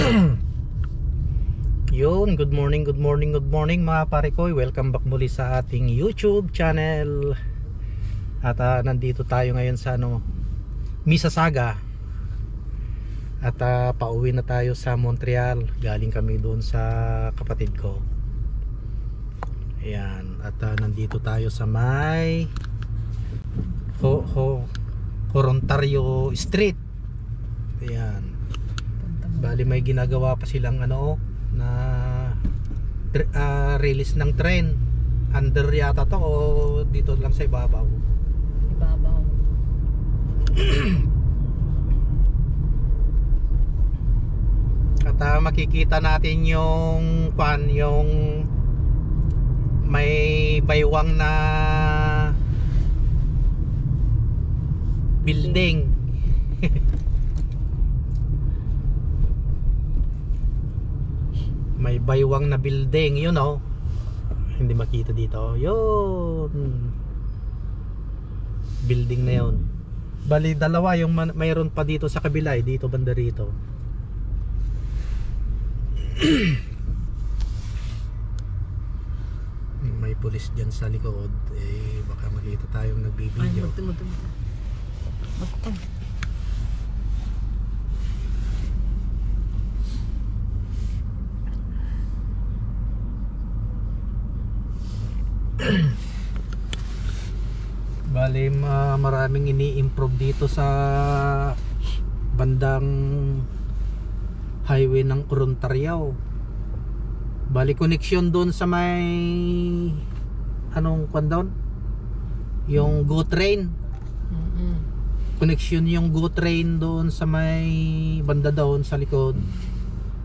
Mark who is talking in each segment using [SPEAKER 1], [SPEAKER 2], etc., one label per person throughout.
[SPEAKER 1] Yun, good morning, good morning, good morning mga pare ko. Welcome back muli sa ating YouTube channel. At ah, nandito tayo ngayon sa ano, Mississauga. At ah, pauwi na tayo sa Montreal. Galing kami doon sa kapatid ko. Ayan, at ah, nandito tayo sa may Ho, ho, Corontario Street. Ayan. Bali may ginagawa pa silang ano na ah, release ng train. Under yata to o dito lang sa ibabaw.
[SPEAKER 2] Ibabaw.
[SPEAKER 1] At ah, makikita natin yung pan yung may baywang na building. May baywang na building, you know. Hindi makita dito. Yun. Building na yun. Bali dalawa yung mayroon pa dito sa kabila, eh, dito banda rito. may pulis dyan sa likod eh baka makita tayong
[SPEAKER 2] Ay,
[SPEAKER 1] nagbibideo
[SPEAKER 2] muti, muti,
[SPEAKER 1] Bali ma- maraming ini-improve dito sa bandang highway ng Corontario. Bali connection doon sa may anong kwan doon? Yung GO train.
[SPEAKER 2] Mm-mm.
[SPEAKER 1] Connection yung GO train doon sa may banda doon sa likod.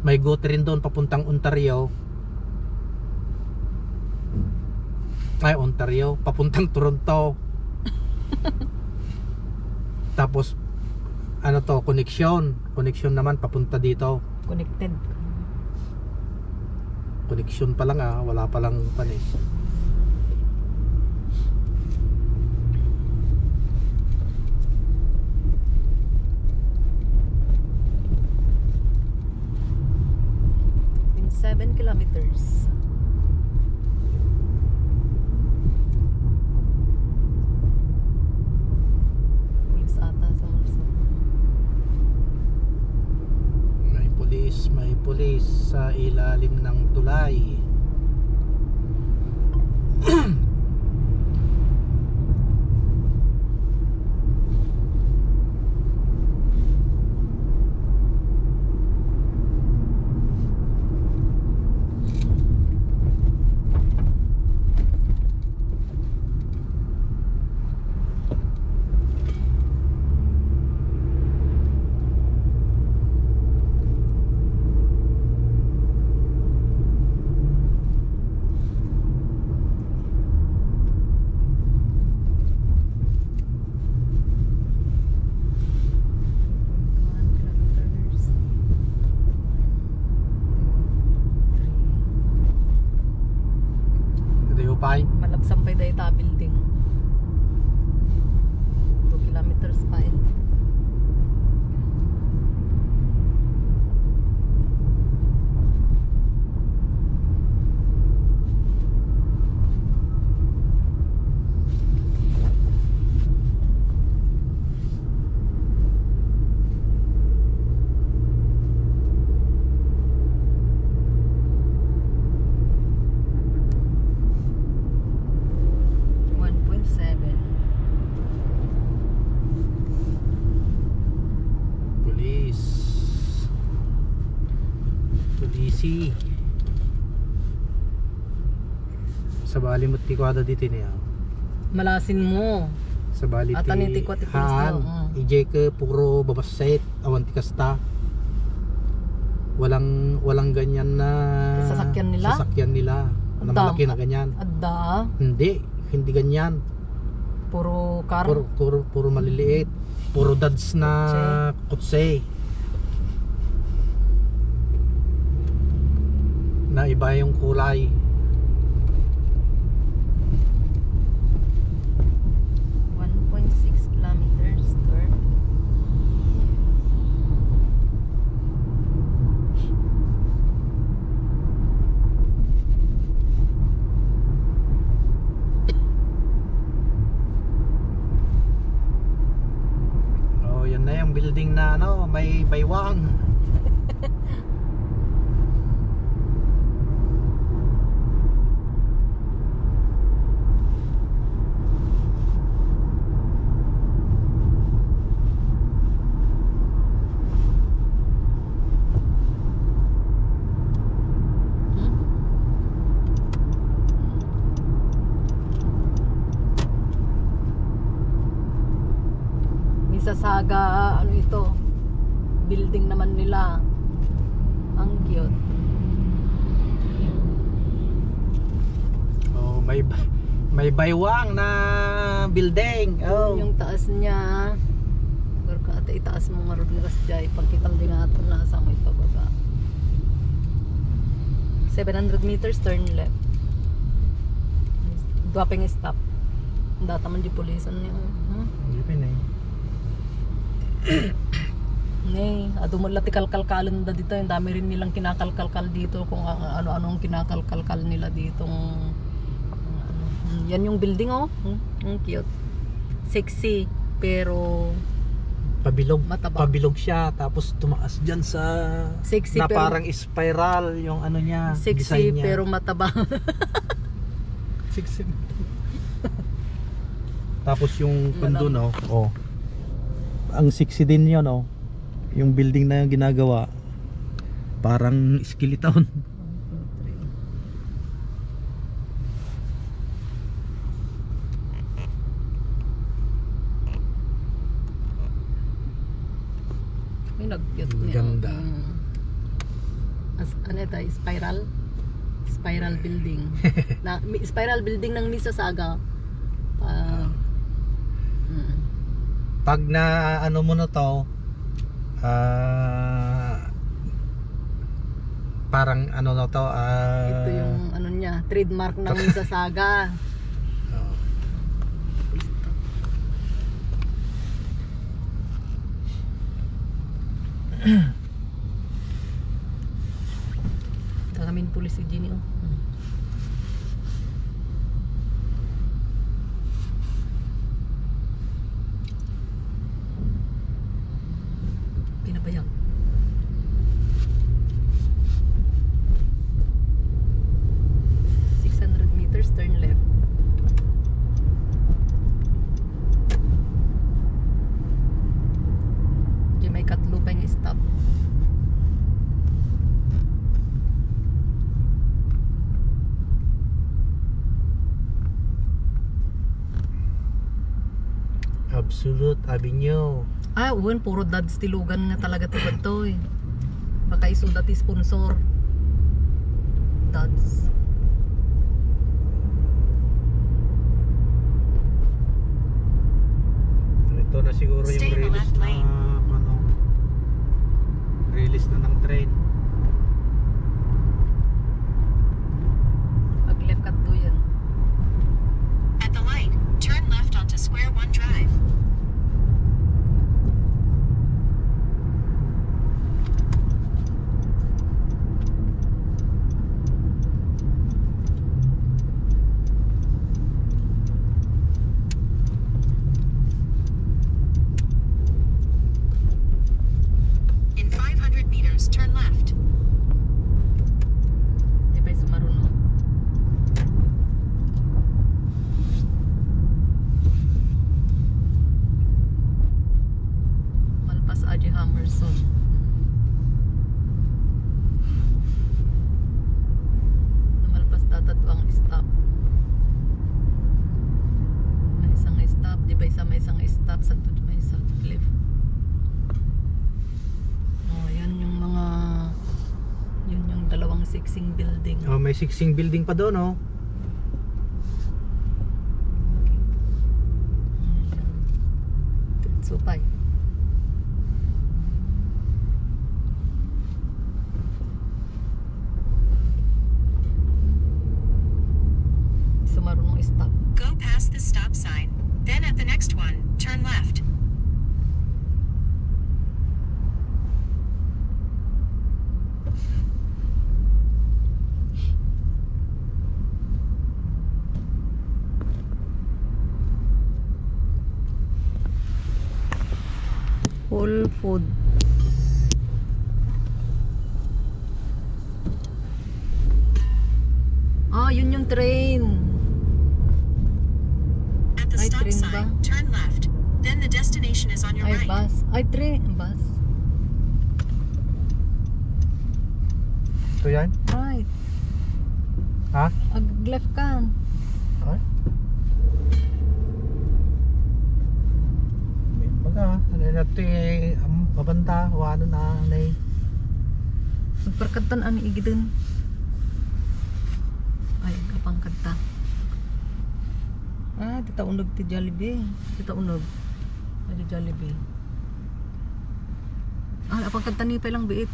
[SPEAKER 1] May GO train doon papuntang Ontario. Ay, Ontario, papuntang Toronto. Tapos ano to, connection. Connection naman papunta dito.
[SPEAKER 2] Connected.
[SPEAKER 1] Connection pa lang ah, wala pa lang pan eh.
[SPEAKER 2] In 7 kilometers. Pulis ata sa Orso.
[SPEAKER 1] May pulis, sa ilalim ng tulay.
[SPEAKER 2] One kilometers.
[SPEAKER 1] Rayupay.
[SPEAKER 2] Malabsampay dahi ta building. 2 kilometers pa eh. One point seven.
[SPEAKER 1] Pulis. Pulisi. Sa bali mo tikwada dito niya.
[SPEAKER 2] Malasin mo.
[SPEAKER 1] Sa bali
[SPEAKER 2] At ano yung pulis
[SPEAKER 1] haan.
[SPEAKER 2] mm.
[SPEAKER 1] Ije ke puro babaset awan ti kasta. Walang walang ganyan na
[SPEAKER 2] Sasakyan nila?
[SPEAKER 1] Sasakyan nila. Na malaki na ganyan.
[SPEAKER 2] Adda.
[SPEAKER 1] Hindi, hindi ganyan.
[SPEAKER 2] Puro car.
[SPEAKER 1] Puro, puro, puro maliliit. Puro dads na kutse. Na iba yung kulay.
[SPEAKER 2] One point six kilometers. Turn.
[SPEAKER 1] ng building na ano, may baywang.
[SPEAKER 2] Hmm? Misasaga, ano ito, building naman nila. Ang cute.
[SPEAKER 1] Oh, may ba- may baywang na building. Oh.
[SPEAKER 2] Yung taas niya, pero ka ate itaas mo nga rin nila siya, ipagkita din nga ito na sa mo ipababa. 700 meters turn left. Dropping stop. Data man di pulisan niyo. Hmm?
[SPEAKER 1] Hindi pa na eh.
[SPEAKER 2] Nay, ado mo lati kalkalkalan da dito. Yung dami rin nilang kinakalkalkal dito kung a- ano-anong kinakalkalkal nila ditong ano. Hmm, Yan yung building oh. Hmm, Ang cute. Sexy pero
[SPEAKER 1] Pabilog.
[SPEAKER 2] Mataba.
[SPEAKER 1] Pabilog siya tapos tumaas diyan sa
[SPEAKER 2] sexy
[SPEAKER 1] na
[SPEAKER 2] pero
[SPEAKER 1] parang spiral yung ano niya,
[SPEAKER 2] sexy
[SPEAKER 1] niya.
[SPEAKER 2] pero mataba.
[SPEAKER 1] sexy. tapos yung kundo no, oh. Ang sexy din 'yon, oh. Yung building na yung ginagawa parang skeleton.
[SPEAKER 2] May nag-cute
[SPEAKER 1] Ang
[SPEAKER 2] niya.
[SPEAKER 1] ganda.
[SPEAKER 2] Mm. As, ano ito, spiral? Spiral building. na, spiral building ng Mississauga. Ah. mm.
[SPEAKER 1] Pag na ano mo na to, ah parang ano na to, ah
[SPEAKER 2] Ito yung ano niya, trademark ng Mississauga.
[SPEAKER 1] oh.
[SPEAKER 2] Si Ginny. Oh. Uwan, puro dads tilugan nga talaga to to eh. Baka isudat ti sponsor. Dads.
[SPEAKER 1] Ito na siguro yung release na ano release na ng train.
[SPEAKER 2] Pag left cut to yan.
[SPEAKER 3] At the light, turn left onto Square One Drive. In 500 meters, turn left.
[SPEAKER 2] Di ba yung marunong? Malpas Aji Hammerson. Malpas datat ang stop. May isang stop, di ba isa may isang stop sa tuloy may isang cliff. Oh, yan yung mga yun yung dalawang sixing
[SPEAKER 1] sixing building pa doon, oh.
[SPEAKER 2] Supay. Isa marunong stop.
[SPEAKER 3] Go past the stop sign. Then at the next one, turn left.
[SPEAKER 2] Whole food. Ah, yun yung train.
[SPEAKER 3] At the
[SPEAKER 2] Ay,
[SPEAKER 3] stop
[SPEAKER 2] train ba?
[SPEAKER 3] sign, turn left. Then the destination is on your
[SPEAKER 2] Ay,
[SPEAKER 3] right.
[SPEAKER 2] bus. Ay, train. Bus.
[SPEAKER 1] Ito yan?
[SPEAKER 2] Right.
[SPEAKER 1] Ha?
[SPEAKER 2] Ag left ka.
[SPEAKER 1] Ay? May baga, ano na ito eh, mabanta, wano na, nay.
[SPEAKER 2] Nagparkadtan ani igidin. Ay, kapang. Ah, tita unog ti Jollibee. Tita unog. Ay, Jollibee. Ah, apang kadta ni pa lang biit.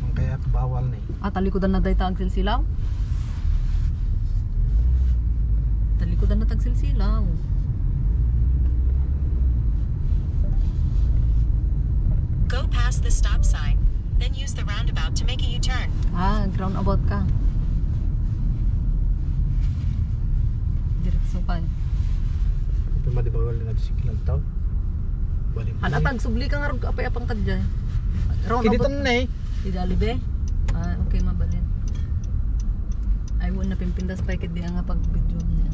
[SPEAKER 1] Ang Kaya bawal na eh.
[SPEAKER 2] Ah, talikodan na day tag silsilaw. Talikodan na tag silsilaw.
[SPEAKER 3] Go past the stop sign, then use the roundabout to make a U-turn.
[SPEAKER 2] Ah, ground about ka. Diretso ka.
[SPEAKER 1] Kung di bawal na nagsikilag tao. Balik
[SPEAKER 2] Ano tag subli ka nga apay apang kadya. Round
[SPEAKER 1] Kinitan na eh.
[SPEAKER 2] di Jollibee. Okay mabalin. Ay wala na pimpindas pa ikit di nga pag video niya.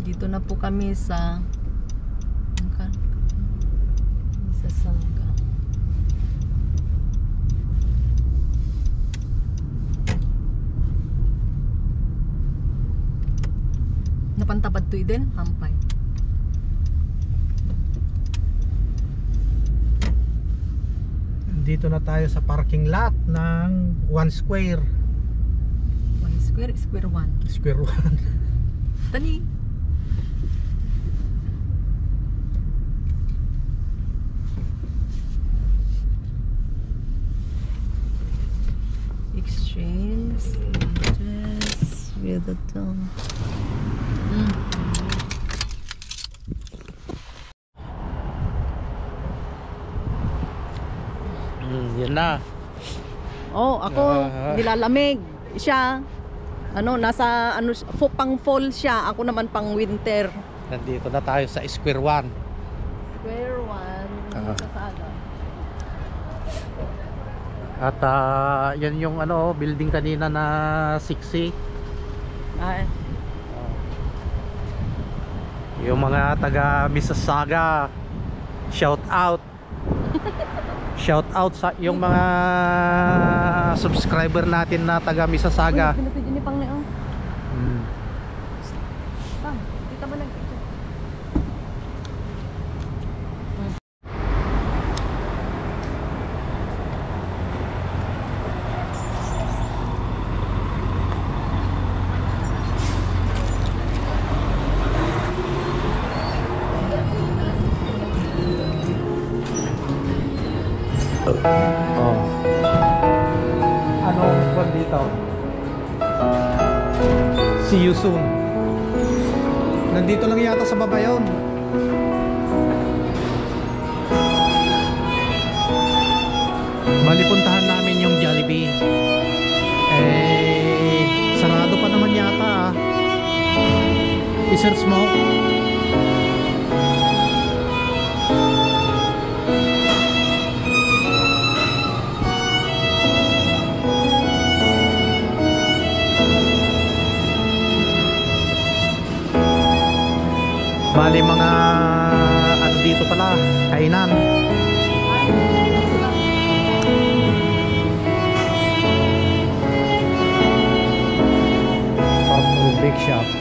[SPEAKER 2] Dito na po kami sa sa Sangga. Napantabad to din, hampay.
[SPEAKER 1] Dito na tayo sa parking lot ng one square.
[SPEAKER 2] One square, square one.
[SPEAKER 1] Square one.
[SPEAKER 2] Tani. Exchange address with the town. Mm.
[SPEAKER 1] Yun na.
[SPEAKER 2] Oh, ako
[SPEAKER 1] Ah.
[SPEAKER 2] nilalamig siya. Ano, nasa ano fo- pang fall siya. Ako naman pang winter.
[SPEAKER 1] Nandito na tayo sa square one.
[SPEAKER 2] Square one.
[SPEAKER 1] Ah.
[SPEAKER 2] Kasada.
[SPEAKER 1] At ah, yan yung ano, building kanina na 6C.
[SPEAKER 2] Ay,
[SPEAKER 1] Yung mga taga Mississauga, shout out. shout out sa yung mga subscriber natin na taga Mississauga. See you soon. Nandito lang yata sa baba yun. Bali puntahan namin yung Jollibee. Eh, sarado pa naman yata ah. I-search mo. Bali mga ano dito pala, kainan. Parang bake shop.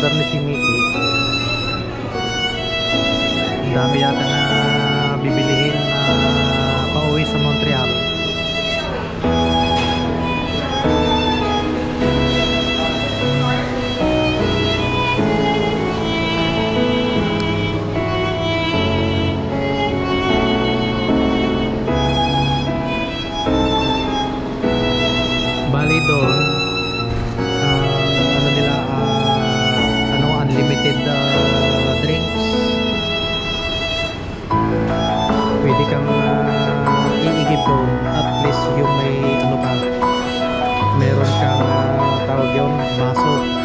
[SPEAKER 1] Nag-order ni si Mickey. Dami yata na ah, tawag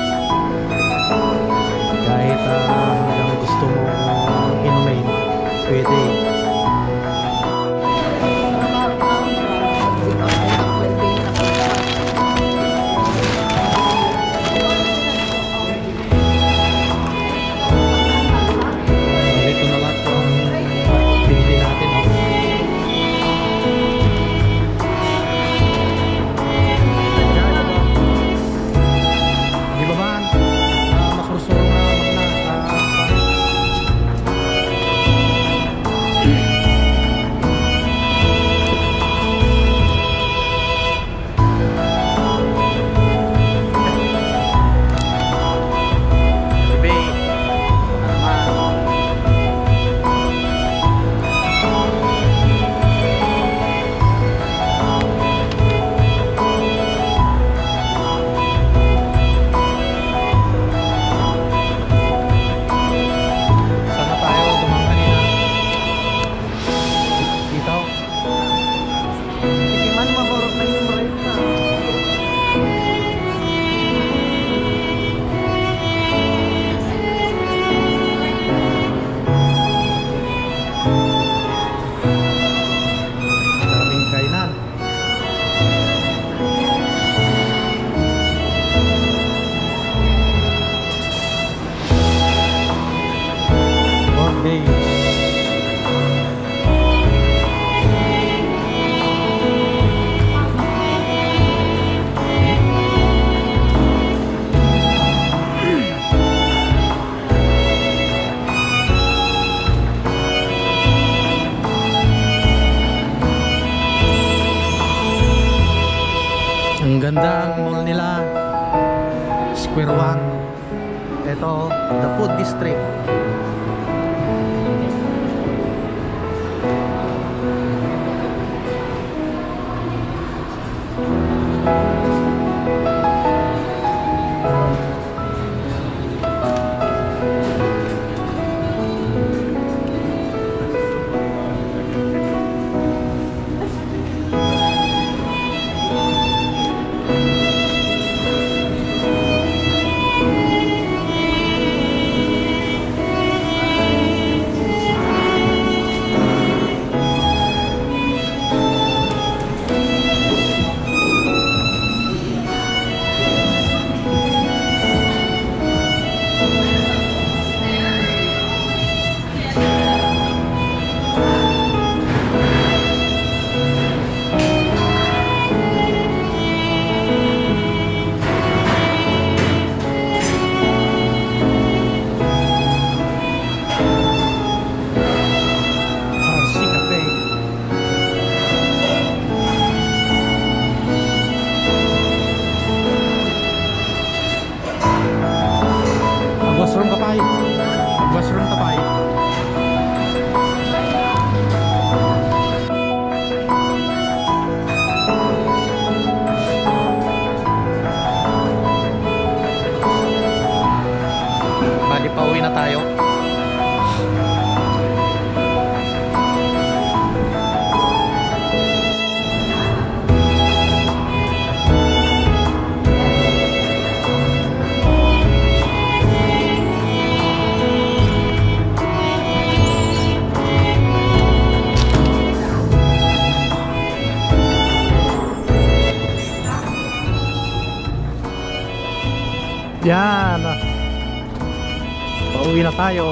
[SPEAKER 1] tayo.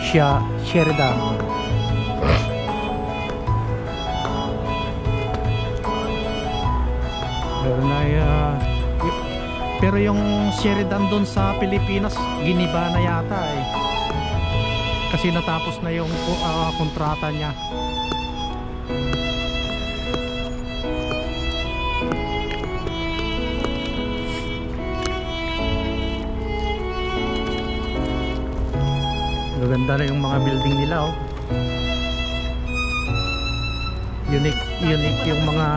[SPEAKER 1] Siya, Sheridan. Pero na uh, pero yung Sheridan doon sa Pilipinas, giniba na yata eh kasi natapos na yung ah, kontrata niya maganda na yung mga building nila oh. Unique unique yung mga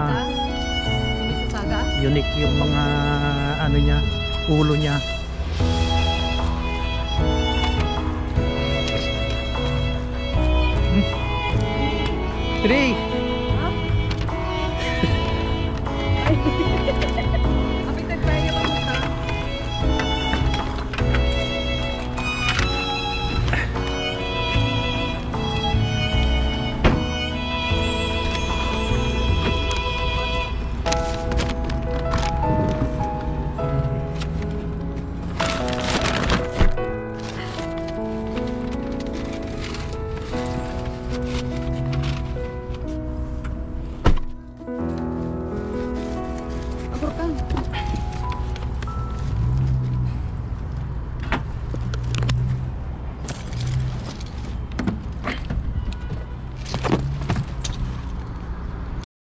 [SPEAKER 1] unique yung mga ano niya ulo niya. Three.